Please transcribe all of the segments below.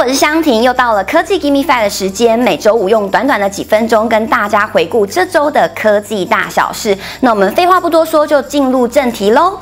我是香婷，又到了科技 Give Me Five 的时间，每周五用短短的几分钟跟大家回顾这周的科技大小事。那我们废话不多说，就进入正题喽。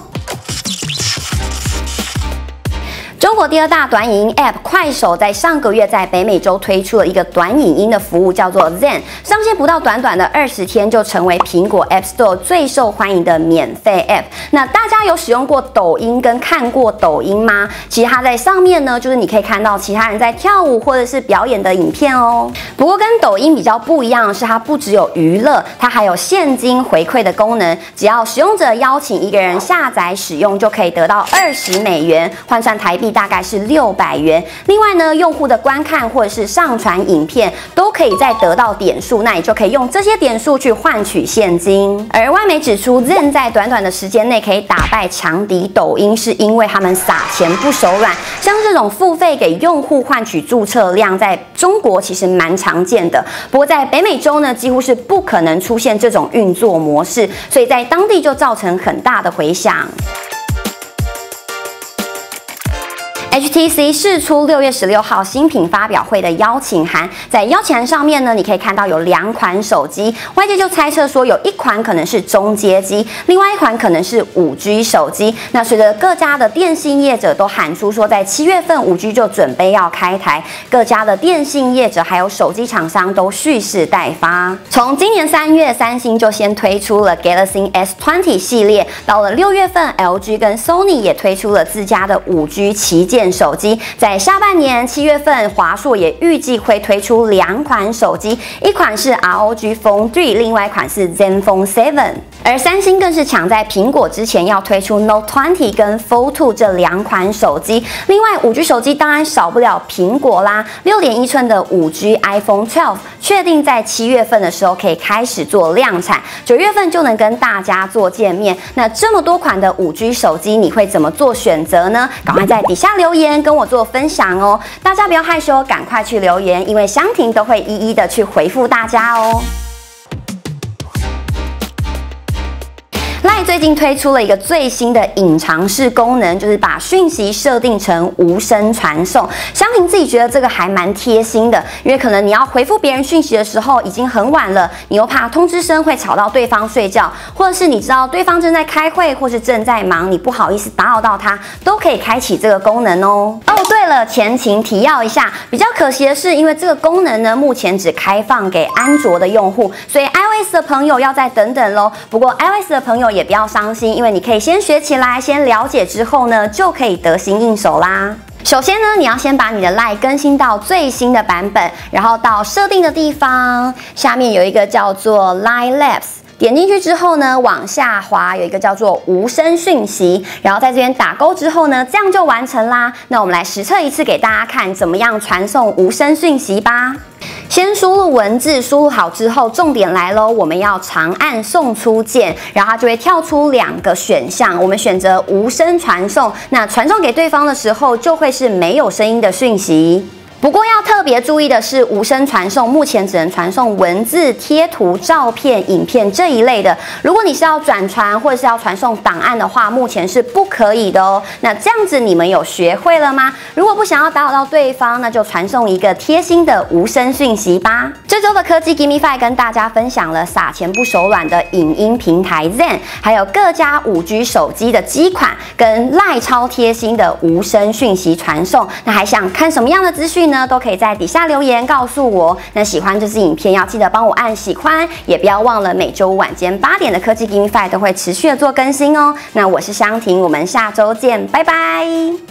中国第二大短影音 App 快手在上个月在北美洲推出了一个短影音的服务，叫做 Zen。上线不到短短的二十天，就成为苹果 App Store 最受欢迎的免费 App。那大家有使用过抖音跟看过抖音吗？其实它在上面呢，就是你可以看到其他人在跳舞或者是表演的影片哦。不过跟抖音比较不一样的是，它不只有娱乐，它还有现金回馈的功能。只要使用者邀请一个人下载使用，就可以得到二十美元，换算台币。大概是六百元。另外呢，用户的观看或者是上传影片都可以再得到点数，那你就可以用这些点数去换取现金。而外媒指出，Zen 在短短的时间内可以打败强敌抖音，是因为他们撒钱不手软。像这种付费给用户换取注册量，在中国其实蛮常见的，不过在北美洲呢，几乎是不可能出现这种运作模式，所以在当地就造成很大的回响。HTC 释出六月十六号新品发表会的邀请函，在邀请函上面呢，你可以看到有两款手机，外界就猜测说有一款可能是中阶机，另外一款可能是五 G 手机。那随着各家的电信业者都喊出说，在七月份五 G 就准备要开台，各家的电信业者还有手机厂商都蓄势待发。从今年三月，三星就先推出了 Galaxy S20 系列，到了六月份，LG 跟 Sony 也推出了自家的五 G 旗舰。手机在下半年七月份，华硕也预计会推出两款手机，一款是 ROG Phone 3，另外一款是 Zenfone 7。而三星更是抢在苹果之前要推出 Note 20跟 Fold 2这两款手机。另外，五 G 手机当然少不了苹果啦，六点一寸的五 G iPhone 12确定在七月份的时候可以开始做量产，九月份就能跟大家做见面。那这么多款的五 G 手机，你会怎么做选择呢？赶快在底下留言跟我做分享哦！大家不要害羞，赶快去留言，因为香婷都会一一的去回复大家哦。Line 最近推出了一个最新的隐藏式功能，就是把讯息设定成无声传送。香婷自己觉得这个还蛮贴心的，因为可能你要回复别人讯息的时候已经很晚了，你又怕通知声会吵到对方睡觉，或者是你知道对方正在开会或是正在忙，你不好意思打扰到他，都可以开启这个功能哦。哦，对了，前情提要一下，比较可惜的是，因为这个功能呢，目前只开放给安卓的用户，所以 iOS 的朋友要再等等喽。不过 iOS 的朋友也不要。要伤心，因为你可以先学起来，先了解之后呢，就可以得心应手啦。首先呢，你要先把你的 Line 更新到最新的版本，然后到设定的地方，下面有一个叫做 Line Labs，点进去之后呢，往下滑有一个叫做无声讯息，然后在这边打勾之后呢，这样就完成啦。那我们来实测一次，给大家看怎么样传送无声讯息吧。文字，输入好之后，重点来喽，我们要长按送出键，然后它就会跳出两个选项，我们选择无声传送，那传送给对方的时候，就会是没有声音的讯息。不过要特别注意的是，无声传送目前只能传送文字、贴图、照片、影片这一类的。如果你是要转传或者是要传送档案的话，目前是不可以的哦。那这样子你们有学会了吗？如果不想要打扰到对方，那就传送一个贴心的无声讯息吧。这周的科技 Gimme Five 跟大家分享了撒钱不手软的影音平台 Zen，还有各家五 G 手机的机款跟赖超贴心的无声讯息传送。那还想看什么样的资讯？呢，都可以在底下留言告诉我。那喜欢这支影片，要记得帮我按喜欢，也不要忘了每周晚间八点的科技 GameFi 都会持续的做更新哦。那我是香婷，我们下周见，拜拜。